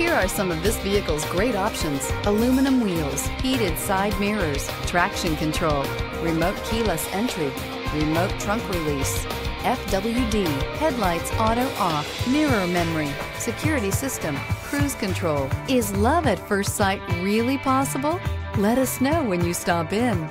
Here are some of this vehicle's great options aluminum wheels, heated side mirrors, traction control, remote keyless entry, remote trunk release, FWD, headlights auto off, mirror memory, security system, cruise control. Is love at first sight really possible? Let us know when you stop in.